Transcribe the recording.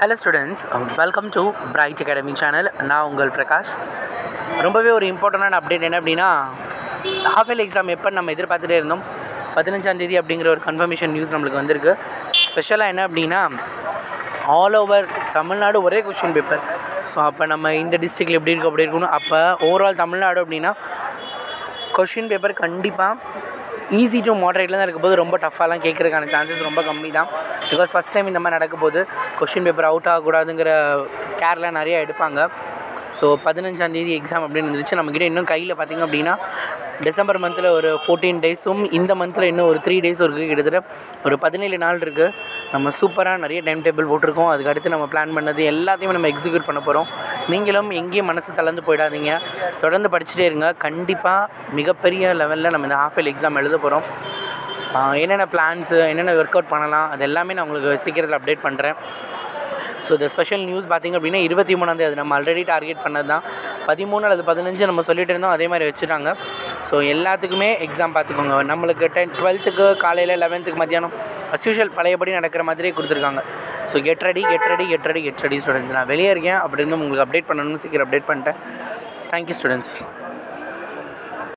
Hello students welcome to bright academy channel நான் உங்கள் பிரகாஷ். ரொம்பவே ஒரு இம்பார்ட்டண்டான அப்டேட் என்ன அப்படின்னா ஹாஃப் இயர்லி எக்ஸாம் எப்போ நம்ம எதிர்பார்த்துட்டே இருந்தோம்? பதினஞ்சாந்தேதி அப்படிங்கிற ஒரு கன்ஃபர்மேஷன் நியூஸ் நம்மளுக்கு வந்திருக்கு. ஸ்பெஷலாக என்ன அப்படின்னா ஆல் ஓவர் தமிழ்நாடு ஒரே கொஷின் பேப்பர் ஸோ அப்போ நம்ம இந்த டிஸ்ட்ரிக்டில் எப்படி இருக்கும் அப்படி இருக்கணும். அப்போ ஓவரால் தமிழ்நாடு அப்படின்னா கொஷின் பேப்பர் கண்டிப்பாக ஈஸி டு மாடரேட்டில் தான் இருக்கும்போது போது ரொம்ப டஃப்பாலாம் கேட்குறதுக்கான சான்சஸ் ரொம்ப கம்மி தான் பிகாஸ் ஃபஸ்ட் டைம் இந்த மாதிரி நடக்க போது கொஷின் பேப்பர் அவுட் ஆகக்கூடாதுங்கிற கேர்லாம் நிறையா எடுப்பாங்க. ஸோ பதினஞ்சாந்தேதி எக்ஸாம் அப்படின்னு இருந்துச்சு. நம்மக்கிட்ட இன்னும் கையில் பார்த்திங்க அப்படின்னா டிசம்பர் மந்தில் ஒரு ஃபோர்டீன் டேஸும் இந்த மந்தில் இன்னும் ஒரு த்ரீ டேஸும் இருக்குது கிட்டத்தட்ட ஒரு பதினேழு நாள் இருக்குது நம்ம சூப்பராக நிறைய டைம் டேபிள் போட்டிருக்கோம். அதுக்கு அடுத்து நம்ம பிளான் பண்ணது எல்லாத்தையுமே நம்ம எக்ஸிக்யூட் பண்ண போகிறோம் நீங்களும் எங்கேயும் மனசு தளர்ந்து போயிடாதீங்க. தொடர்ந்து படிச்சுட்டே இருங்க. கண்டிப்பாக மிகப்பெரிய லெவலில் நம்ம இந்த ஹாஃப் இயர்லி எக்ஸாம் எழுத போகிறோம் என்னென்ன பிளான்ஸு என்னென்ன ஒர்க் அவுட் பண்ணலாம் அது எல்லாமே நான் உங்களுக்கு சீக்கிரத்தில் அப்டேட் பண்ணுறேன் ஸோ இந்த ஸ்பெஷல் நியூஸ் பார்த்திங்க அப்படின்னா இருபத்தி மூணாந்தேதி அது நம்ம ஆல்ரெடி டார்கெட் பண்ணது தான் பதிமூணு அல்லது பதினஞ்சு நம்ம சொல்லிட்டு இருந்தோம் அதே மாதிரி வச்சுட்டாங்க. ஸோ எல்லாத்துக்குமே எக்ஸாம் பார்த்துக்கோங்க நம்மளுக்கு டென் டுவெல்த்துக்கு காலையில் லெவன்த்துக்கு மத்தியானம் அஸ் யூஷுவல் பழையபடி நடக்கிற மாதிரியே கொடுத்துருக்காங்க. So get ready get ready get ready get ready students நான் வெளியே இருக்கேன் அப்படின்னு உங்களுக்கு அப்டேட் பண்ணணும்னு சீக்கிரம் அப்டேட் பண்ணிட்டேன். Thank you students